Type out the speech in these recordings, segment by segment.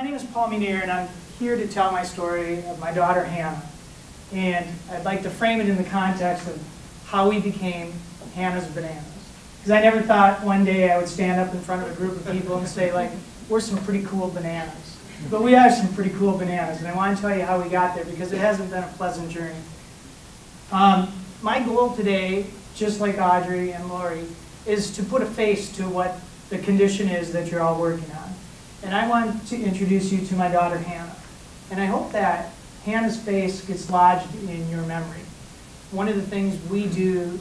My name is Paul Munier, and I'm here to tell my story of my daughter Hannah. And I'd like to frame it in the context of how we became Hannah's Bananas. Because I never thought one day I would stand up in front of a group of people and say, like, we're some pretty cool bananas. But we are some pretty cool bananas, and I want to tell you how we got there because it hasn't been a pleasant journey. Um, my goal today, just like Audrey and Lori, is to put a face to what the condition is that you're all working on. And I want to introduce you to my daughter Hannah. And I hope that Hannah's face gets lodged in your memory. One of the things we do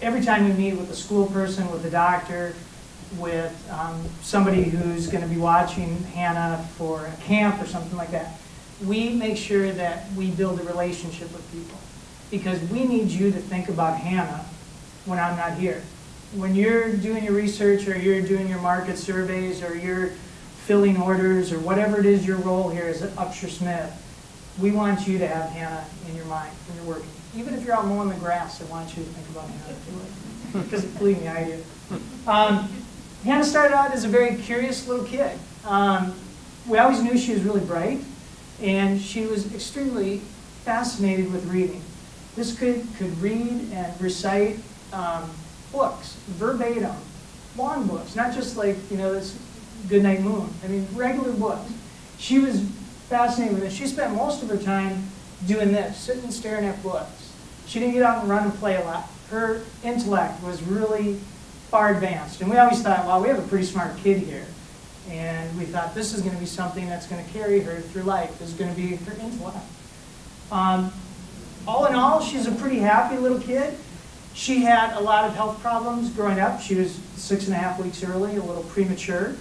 every time we meet with a school person, with a doctor, with um, somebody who's going to be watching Hannah for a camp or something like that, we make sure that we build a relationship with people. Because we need you to think about Hannah when I'm not here. When you're doing your research or you're doing your market surveys or you're filling orders or whatever it is your role here as Upsher Smith, we want you to have Hannah in your mind when you're working. Even if you're out mowing the grass, I want you to think about Hannah. Because believe me, I do. Um, Hannah started out as a very curious little kid. Um, we always knew she was really bright, and she was extremely fascinated with reading. This kid could read and recite um, books verbatim, long books, not just like, you know, this Goodnight Moon. I mean, regular books. She was fascinated with it. She spent most of her time doing this, sitting and staring at books. She didn't get out and run and play a lot. Her intellect was really far advanced. And we always thought, well, we have a pretty smart kid here. And we thought this is going to be something that's going to carry her through life. This is going to be her intellect. Um, all in all, she's a pretty happy little kid. She had a lot of health problems growing up. She was six and a half weeks early, a little premature.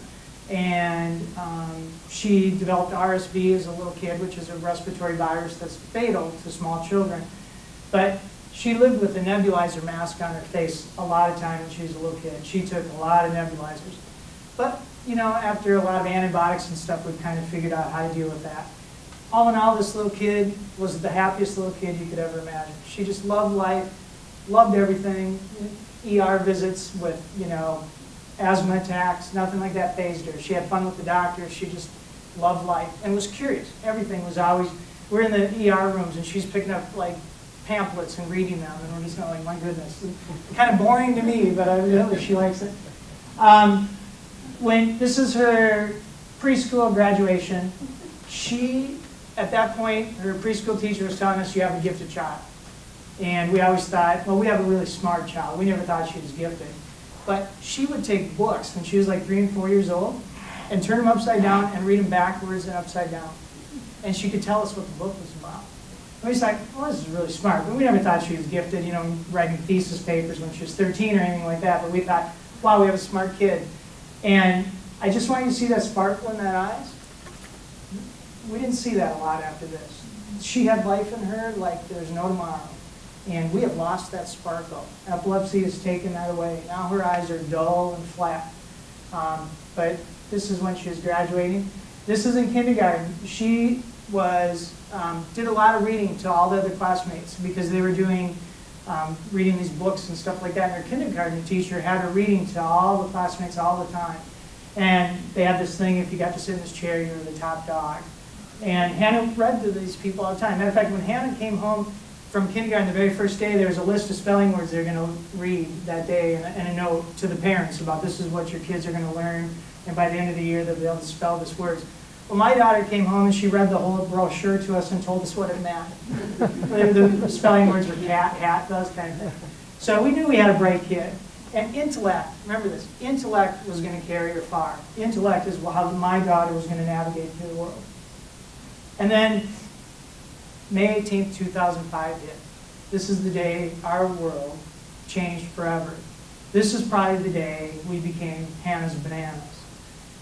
And um, she developed RSV as a little kid, which is a respiratory virus that's fatal to small children. But she lived with a nebulizer mask on her face a lot of time when she was a little kid. She took a lot of nebulizers. But, you know, after a lot of antibiotics and stuff, we kind of figured out how to deal with that. All in all, this little kid was the happiest little kid you could ever imagine. She just loved life, loved everything. ER visits with, you know, asthma attacks, nothing like that phased her. She had fun with the doctor. She just loved life and was curious. Everything was always, we're in the ER rooms and she's picking up like pamphlets and reading them, and we're just going, my goodness. Kind of boring to me, but evidently she likes it. Um, when this is her preschool graduation, she, at that point, her preschool teacher was telling us you have a gifted child. And we always thought, well, we have a really smart child. We never thought she was gifted. But she would take books when she was like three and four years old and turn them upside down and read them backwards and upside down. And she could tell us what the book was about. And We was like, well, this is really smart. But we never thought she was gifted, you know, writing thesis papers when she was 13 or anything like that. But we thought, wow, we have a smart kid. And I just want you to see that sparkle in that eyes. We didn't see that a lot after this. She had life in her like there's no tomorrow. And we have lost that sparkle. Epilepsy has taken that away. Now her eyes are dull and flat. Um, but this is when she was graduating. This is in kindergarten. She was um, did a lot of reading to all the other classmates because they were doing um, reading these books and stuff like that. And her kindergarten teacher had her reading to all the classmates all the time. And they had this thing, if you got to sit in this chair, you were the top dog. And Hannah read to these people all the time. Matter of fact, when Hannah came home from kindergarten the very first day, there was a list of spelling words they're going to read that day and, and a note to the parents about this is what your kids are going to learn. And by the end of the year, they'll be able to spell these words. Well, my daughter came home and she read the whole brochure to us and told us what it meant. the spelling words were cat, hat, those kind of things. So we knew we had a bright kid. And intellect, remember this, intellect was going to carry her far. Intellect is how my daughter was going to navigate through the world. And then May 18th, 2005 hit. This is the day our world changed forever. This is probably the day we became Hannah's Bananas.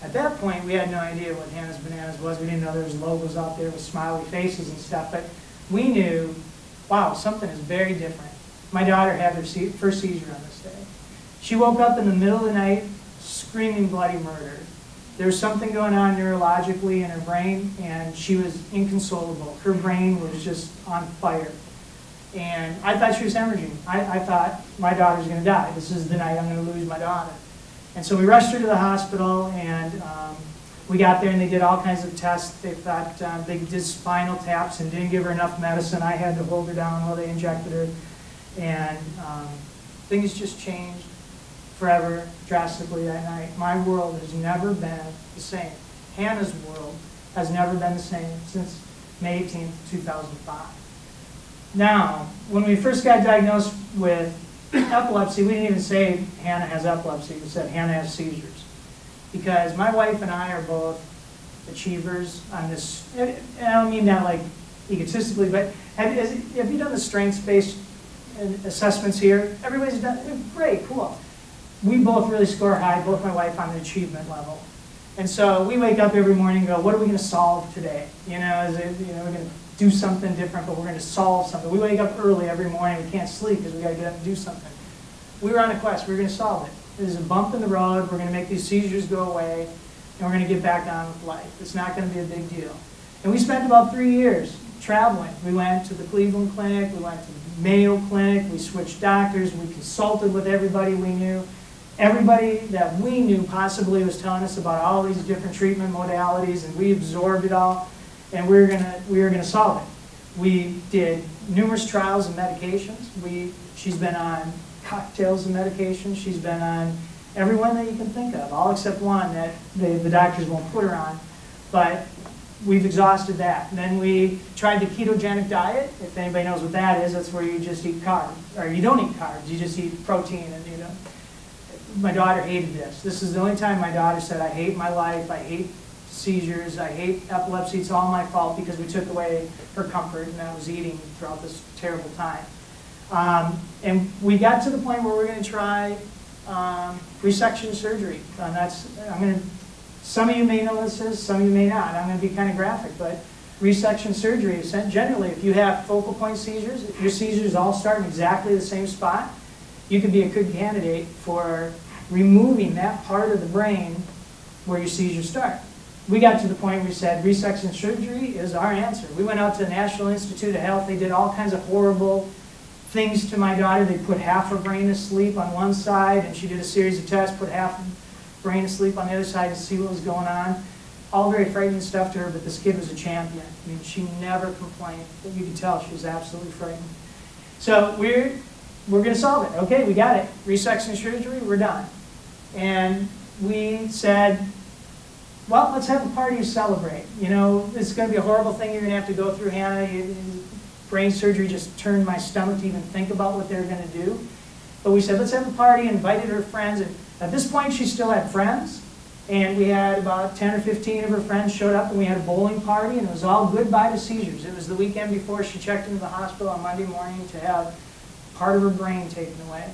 At that point, we had no idea what Hannah's Bananas was. We didn't know there was logos out there with smiley faces and stuff, but we knew, wow, something is very different. My daughter had her first seizure on this day. She woke up in the middle of the night screaming bloody murder. There was something going on neurologically in her brain, and she was inconsolable. Her brain was just on fire. And I thought she was hemorrhaging. I, I thought my daughter's going to die. This is the night I'm going to lose my daughter. And so we rushed her to the hospital, and um, We got there and they did all kinds of tests. They thought, um, they did spinal taps and didn't give her enough medicine. I had to hold her down while they injected her. And um, things just changed forever drastically that night. My world has never been the same. Hannah's world has never been the same since May 18th, 2005. Now, when we first got diagnosed with epilepsy, we didn't even say Hannah has epilepsy. We said Hannah has seizures. Because my wife and I are both achievers on this, I don't mean that like egotistically, but have, have you done the strengths-based uh, assessments here? Everybody's done, great, cool. We both really score high, both my wife on the achievement level. And so we wake up every morning and go, what are we going to solve today? You know, is it, you know, we're going to do something different, but we're going to solve something. We wake up early every morning. We can't sleep because we got to get up and do something. We were on a quest. We were going to solve it. There's a bump in the road. We're going to make these seizures go away, and we're going to get back on with life. It's not going to be a big deal. And we spent about three years traveling. We went to the Cleveland Clinic. We went to the Mayo Clinic. We switched doctors. We consulted with everybody we knew. Everybody that we knew possibly was telling us about all these different treatment modalities, and we absorbed it all, and we were gonna we were gonna solve it. We did numerous trials and medications. We she's been on cocktails of medications. She's been on every one that you can think of, all except one that the, the doctors won't put her on. But we've exhausted that. And then we tried the ketogenic diet. If anybody knows what that is, that's where you just eat carbs, or you don't eat carbs. You just eat protein and you know my daughter hated this. This is the only time my daughter said, I hate my life, I hate seizures, I hate epilepsy, it's all my fault because we took away her comfort and I was eating throughout this terrible time. Um, and we got to the point where we're going to try um, resection surgery. And that's, I'm going to, some of you may know this is, some of you may not. I'm going to be kind of graphic, but resection surgery is generally if you have focal point seizures, if your seizures all start in exactly the same spot, you could be a good candidate for removing that part of the brain where your seizures start. We got to the point where we said resection surgery is our answer. We went out to the National Institute of Health. They did all kinds of horrible things to my daughter. They put half her brain asleep on one side, and she did a series of tests, put half her brain asleep on the other side to see what was going on. All very frightening stuff to her, but this kid was a champion. I mean, she never complained. You could tell she was absolutely frightened. So we're, we're going to solve it. Okay, we got it. Resection surgery, we're done. And we said, well, let's have a party to celebrate. You know, it's going to be a horrible thing you're going to have to go through, Hannah. You, brain surgery just turned my stomach to even think about what they were going to do. But we said, let's have a party, invited her friends. And at this point, she still had friends. And we had about 10 or 15 of her friends showed up, and we had a bowling party, and it was all goodbye to seizures. It was the weekend before she checked into the hospital on Monday morning to have part of her brain taken away.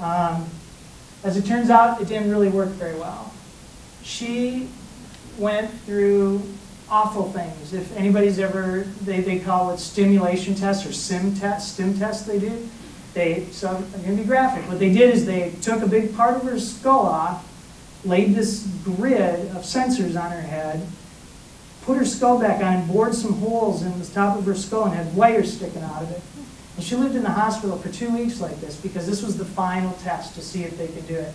Um, as it turns out, it didn't really work very well. She went through awful things. If anybody's ever, they, they call it stimulation tests or SIM tests, STIM tests they do. They, so I'm going to be graphic. What they did is they took a big part of her skull off, laid this grid of sensors on her head, put her skull back on, bored some holes in the top of her skull and had wires sticking out of it. And she lived in the hospital for two weeks like this because this was the final test to see if they could do it.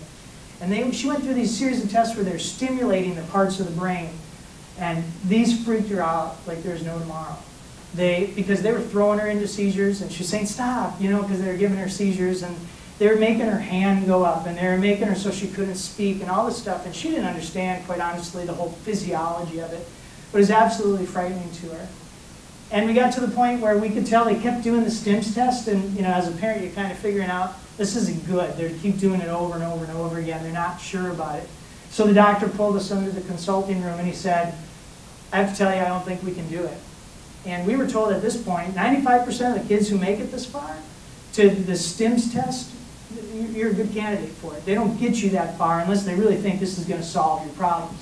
And they, she went through these series of tests where they're stimulating the parts of the brain. And these freaked her out like there's no tomorrow. They, because they were throwing her into seizures and she's saying, stop, you know, because they were giving her seizures and they were making her hand go up and they were making her so she couldn't speak and all this stuff. And she didn't understand, quite honestly, the whole physiology of it. But it was absolutely frightening to her. And we got to the point where we could tell they kept doing the STIMS test, and you know, as a parent, you're kind of figuring out this isn't good. They keep doing it over and over and over again. They're not sure about it. So the doctor pulled us into the consulting room and he said, I have to tell you, I don't think we can do it. And we were told at this point, 95% of the kids who make it this far to the STIMS test, you're a good candidate for it. They don't get you that far unless they really think this is going to solve your problems.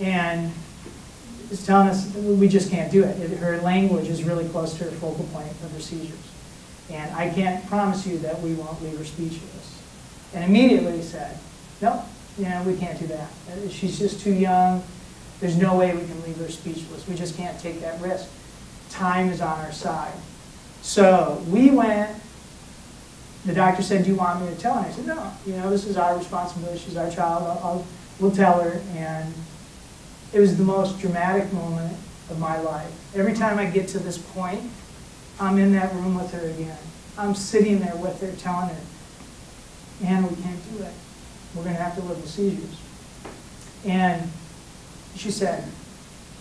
And is telling us we just can't do it. Her language is really close to her focal point of her seizures. And I can't promise you that we won't leave her speechless. And immediately he said, no, you know, we can't do that. She's just too young. There's no way we can leave her speechless. We just can't take that risk. Time is on our side. So we went, the doctor said, do you want me to tell her? I said, no, you know, this is our responsibility. She's our child. I'll, I'll we'll tell her. And It was the most dramatic moment of my life. Every time I get to this point, I'm in that room with her again. I'm sitting there with her telling her, Anna, we can't do it. We're going to have to live with seizures. And she said,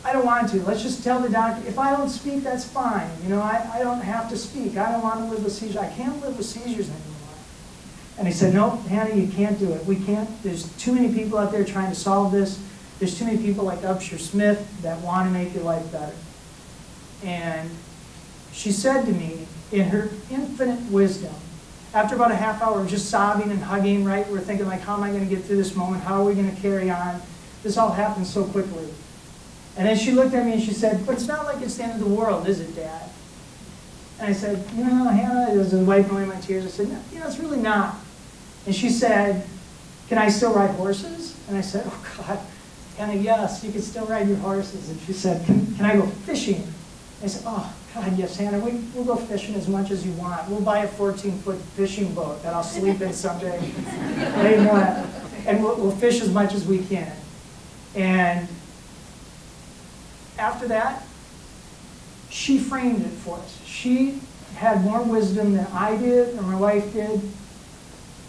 I don't want to. Let's just tell the doctor, if I don't speak, that's fine. You know, I, I don't have to speak. I don't want to live with seizures. I can't live with seizures anymore. And he said, no, Hannah, you can't do it. We can't. There's too many people out there trying to solve this. There's too many people like Upsher Smith that want to make your life better. And she said to me, in her infinite wisdom, after about a half hour of just sobbing and hugging, right, we're thinking like, how am I going to get through this moment? How are we going to carry on? This all happened so quickly. And then she looked at me and she said, but it's not like it's the end of the world, is it, Dad? And I said, you know, Hannah, it was wiping away my tears. I said, no, you know, it's really not. And she said, can I still ride horses? And I said, oh, God. Hannah, yes, you can still ride your horses. And she said, can, can I go fishing? I said, oh, God, yes, Hannah, we, we'll go fishing as much as you want. We'll buy a 14-foot fishing boat that I'll sleep in someday. and we'll, we'll fish as much as we can. And after that, she framed it for us. She had more wisdom than I did or my wife did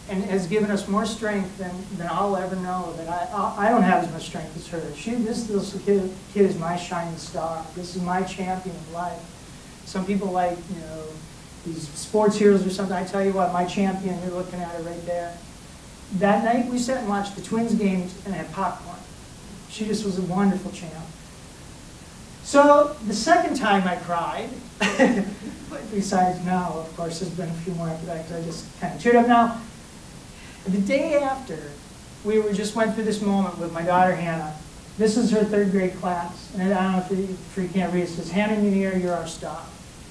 and has given us more strength than, than I'll ever know. That I, I don't have as much strength as her. She, this this kid, kid is my shining star. This is my champion of life. Some people like, you know, these sports heroes or something. I tell you what, my champion, you're looking at her right there. That night we sat and watched the Twins games and had popcorn. She just was a wonderful champ. So the second time I cried, besides now, of course, there's been a few more after that because I just kind of teared up now. The day after, we were just went through this moment with my daughter Hannah. This is her third grade class, and I don't know if you, if you can't read. It says, "Hannah Munier, you're our star."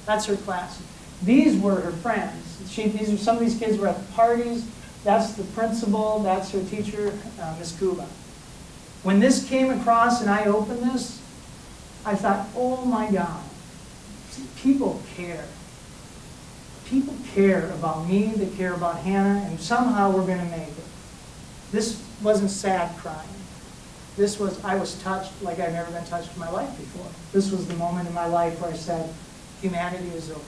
That's her class. These were her friends. She, these are some of these kids were at the parties. That's the principal. That's her teacher, uh, Miss Kuba. When this came across and I opened this, I thought, oh my God, people care. People care about me, they care about Hannah, and somehow we're going to make it. This wasn't sad crying. This was, I was touched like I've never been touched in my life before. This was the moment in my life where I said, humanity is okay.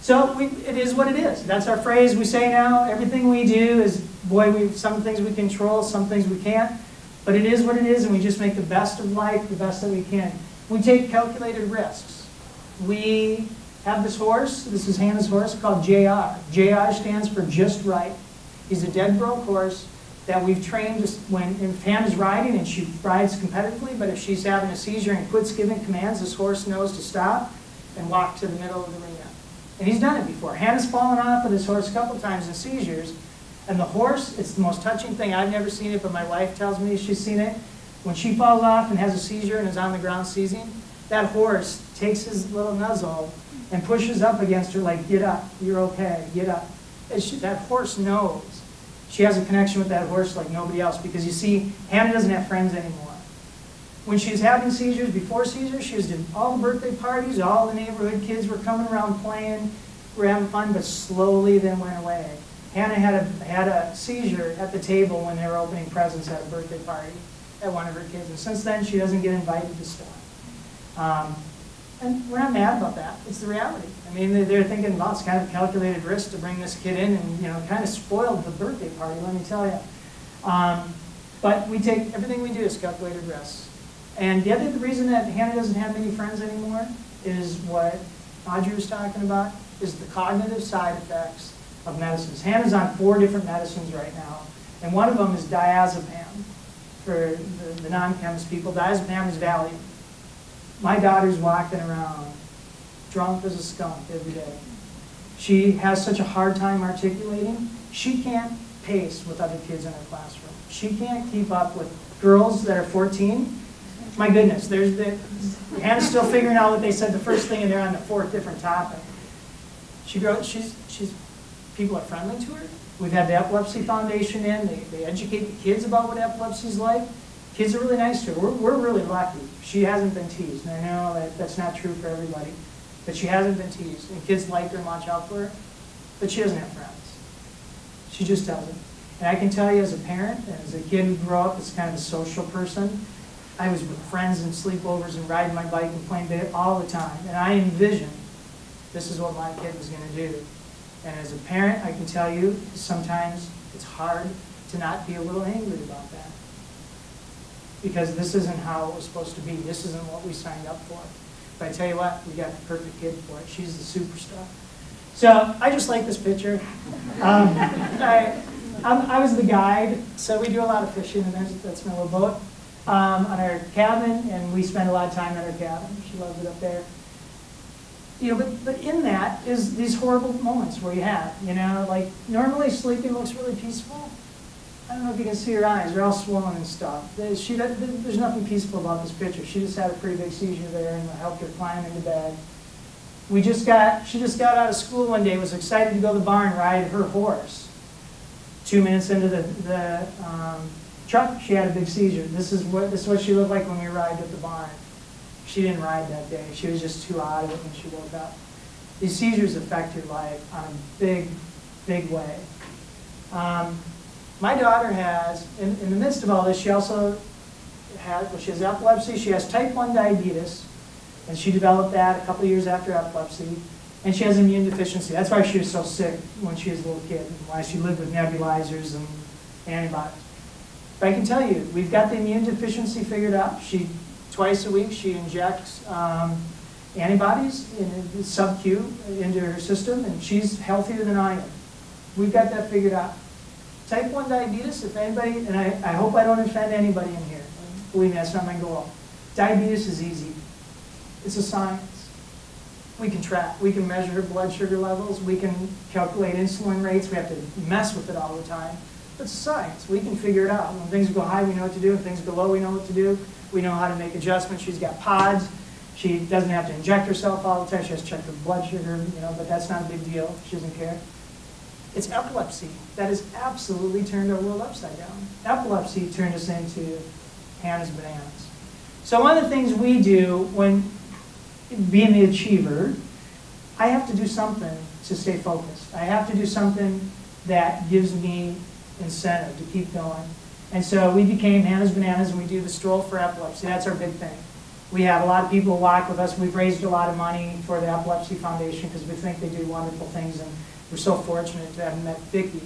So we, it is what it is. That's our phrase we say now. Everything we do is, boy, we, some things we control, some things we can't. But it is what it is, and we just make the best of life, the best that we can. We take calculated risks. We have this horse, this is Hannah's horse, called JR. JR stands for just right. He's a dead broke horse that we've trained when if Hannah's riding and she rides competitively, but if she's having a seizure and quits giving commands, this horse knows to stop and walk to the middle of the arena. And he's done it before. Hannah's fallen off of this horse a couple times in seizures, and the horse, it's the most touching thing. I've never seen it, but my wife tells me she's seen it. When she falls off and has a seizure and is on the ground seizing, that horse takes his little nuzzle and pushes up against her like, get up, you're okay, get up. She, that horse knows. She has a connection with that horse like nobody else because you see, Hannah doesn't have friends anymore. When she was having seizures, before seizures, she was doing all the birthday parties, all the neighborhood kids were coming around playing, were having fun, but slowly then went away. Hannah had a, had a seizure at the table when they were opening presents at a birthday party at one of her kids. And since then, she doesn't get invited to stuff. Um, and we're not mad about that. It's the reality. I mean, they're thinking, well, it's kind of calculated risk to bring this kid in and, you know, kind of spoiled the birthday party, let me tell you. Um, but we take, everything we do is calculated risk. And the other the reason that Hannah doesn't have many friends anymore is what Audrey was talking about, is the cognitive side effects of medicines. Hannah's on four different medicines right now, and one of them is diazepam. For the, the non-chemist people, diazepam is Valium. My daughter's walking around drunk as a skunk every day. She has such a hard time articulating. She can't pace with other kids in her classroom. She can't keep up with girls that are 14. My goodness, there's the, Hannah's still figuring out what they said the first thing, and they're on the fourth different topic. She grows, she's, she's, people are friendly to her. We've had the Epilepsy Foundation in. They, they educate the kids about what epilepsy is like. Kids are really nice to her. We're, we're really lucky. She hasn't been teased. And I know that that's not true for everybody. But she hasn't been teased. And kids like her and watch out for her. But she doesn't have friends. She just doesn't. And I can tell you as a parent, and as a kid who grew up as kind of a social person, I was with friends and sleepovers and riding my bike and playing bit all the time. And I envisioned this is what my kid was going to do. And as a parent, I can tell you, sometimes it's hard to not be a little angry about that. Because this isn't how it was supposed to be. This isn't what we signed up for. But I tell you what, we got the perfect kid for it. She's the superstar. So I just like this picture. Um, I, I'm, i was the guide, so we do a lot of fishing, and that's, that's my little boat um, on our cabin, and we spend a lot of time at our cabin. She loves it up there. You know, but, but in that is these horrible moments where you have, you know, like normally sleeping looks really peaceful. I don't know if you can see her eyes, they're all swollen and stuff. She, there's nothing peaceful about this picture. She just had a pretty big seizure there and I helped her climb into bed. We just got, she just got out of school one day, was excited to go to the barn and ride her horse. Two minutes into the, the um, truck, she had a big seizure. This is what this is what she looked like when we arrived at the barn. She didn't ride that day. She was just too out of it when she woke up. These seizures affect your life on a big, big way. Um, my daughter has, in, in the midst of all this, she also has, well, she has epilepsy. She has type 1 diabetes, and she developed that a couple years after epilepsy. And she has immune deficiency. That's why she was so sick when she was a little kid, and why she lived with nebulizers and antibiotics. But I can tell you, we've got the immune deficiency figured out. She, twice a week, she injects um, antibodies in sub-Q into her system, and she's healthier than I am. We've got that figured out. Type 1 diabetes, if anybody, and I, I hope I don't offend anybody in here. Believe me, that's not my goal. Diabetes is easy. It's a science. We can track, we can measure blood sugar levels, we can calculate insulin rates, we have to mess with it all the time. It's science. We can figure it out. When things go high, we know what to do. When things go low, we know what to do. We know how to make adjustments. She's got pods. She doesn't have to inject herself all the time. She has to check her blood sugar, you know, but that's not a big deal. She doesn't care. It's epilepsy that has absolutely turned our world upside down. Epilepsy turned us into Hannah's bananas. So one of the things we do when being the achiever, I have to do something to stay focused. I have to do something that gives me incentive to keep going. And so we became Hannah's Bananas, and we do the stroll for epilepsy. That's our big thing. We have a lot of people walk with us. We've raised a lot of money for the Epilepsy Foundation because we think they do wonderful things, and we're so fortunate to have met Vicki.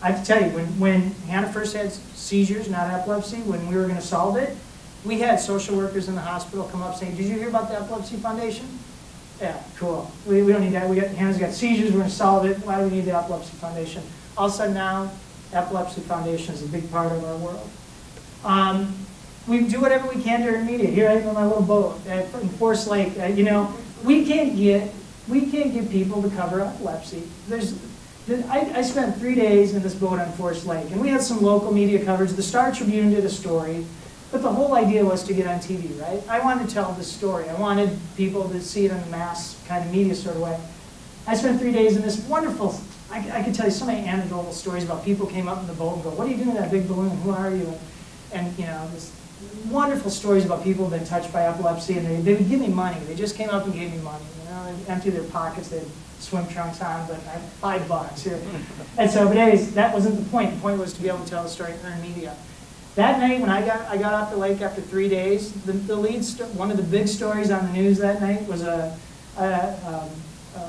I have to tell you, when, when Hannah first had seizures, not epilepsy, when we were going to solve it, we had social workers in the hospital come up saying, did you hear about the Epilepsy Foundation? Yeah, cool. We, we don't need that. We got, Hannah's got seizures, we're going to solve it. Why do we need the Epilepsy Foundation? All of a sudden now, Epilepsy Foundation is a big part of our world. Um, we do whatever we can during media. Here I am in my little boat at, in Forest Lake. Uh, you know, we can't get we can't get people to cover epilepsy. There's, I, I spent three days in this boat on Forest Lake, and we had some local media coverage. The Star Tribune did a story, but the whole idea was to get on TV, right? I wanted to tell this story. I wanted people to see it in a mass kind of media sort of way. I spent three days in this wonderful I, I could tell you so many anecdotal stories about people came up in the boat and go, what are you doing in that big balloon? Who are you? And, and you know, this wonderful stories about people who've been touched by epilepsy, and they, they would give me money. They just came up and gave me money. You know, they'd empty their pockets, they'd swim trunks on, but I had five bucks here. And so, but anyways, that wasn't the point. The point was to be able to tell the story and earn media. That night, when I got I got off the lake after three days, the, the lead one of the big stories on the news that night was a, a um,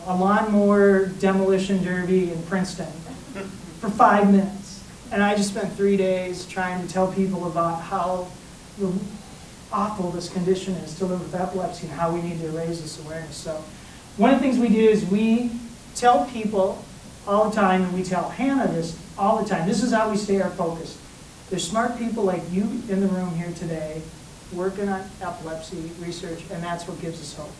a lawnmower demolition derby in Princeton for five minutes. And I just spent three days trying to tell people about how awful this condition is to live with epilepsy and how we need to raise this awareness. So one of the things we do is we tell people all the time, and we tell Hannah this all the time. This is how we stay our focus. There's smart people like you in the room here today working on epilepsy research, and that's what gives us hope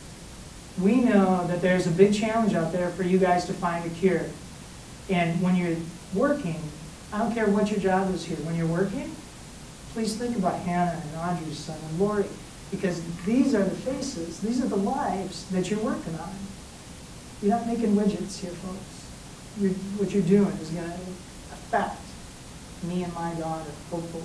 we know that there's a big challenge out there for you guys to find a cure. And when you're working, I don't care what your job is here, when you're working, please think about Hannah and Audrey's son and Lori, because these are the faces, these are the lives that you're working on. You're not making widgets here, folks. You're, what you're doing is going to affect me and my daughter, hopefully.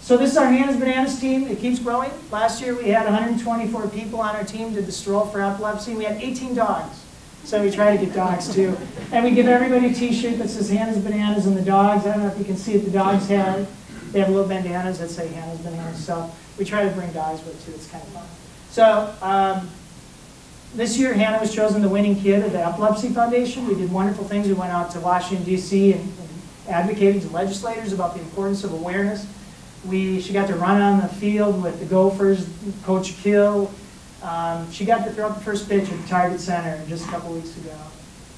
So this is our Hannah's Bananas team. It keeps growing. Last year we had 124 people on our team, did the stroll for epilepsy. We had 18 dogs. So we try to get dogs too. And we give everybody a t-shirt that says Hannah's Bananas and the dogs. I don't know if you can see it, the dogs have They have little bandanas that say Hannah's Bananas, so we try to bring guys with too, it's kind of fun. So, um, this year Hannah was chosen the winning kid of the Epilepsy Foundation. We did wonderful things. We went out to Washington DC and and advocated to legislators about the importance of awareness. We, she got to run on the field with the Gophers, Coach Kill. Um, she got to throw up the first pitch at the Target Center just a couple weeks ago.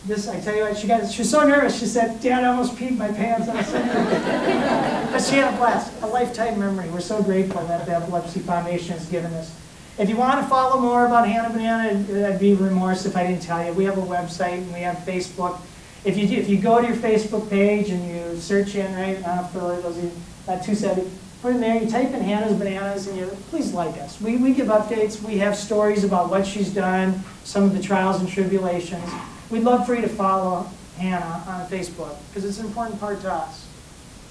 This, I tell you what, she got, she was so nervous, she said, Dad, I almost peed my pants. Was. But she had a blast, a lifetime memory. We're so grateful that the Epilepsy Foundation has given us. If you want to follow more about Hannah Banana, I'd be remorse if I didn't tell you. We have a website and we have Facebook. If you, do- if you go to your Facebook page and you search in, right, uh, for those of you, uh, 270, put in there, you type in Hannah's Bananas and you, please like us. We, we give updates, we have stories about what she's done, some of the trials and tribulations. We'd love for you to follow Hannah on Facebook because it's an important part to us.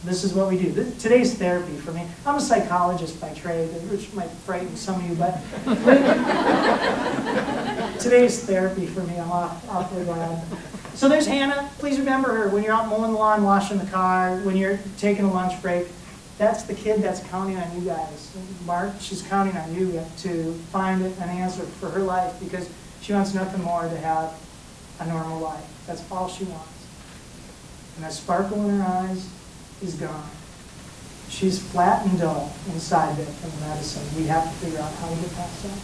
This is what we do. Th- Today's therapy for me. I'm a psychologist by trade, which might frighten some of you, but today's therapy for me. I'm aw- awfully glad. So there's Hannah. Please remember her when you're out mowing the lawn, washing the car, when you're taking a lunch break. That's the kid that's counting on you guys. Mark, she's counting on you to find an answer for her life because she wants nothing more to have a normal life. That's all she wants. And that sparkle in her eyes is gone. She's flat and dull inside there from the medicine. We have to figure out how to get past that.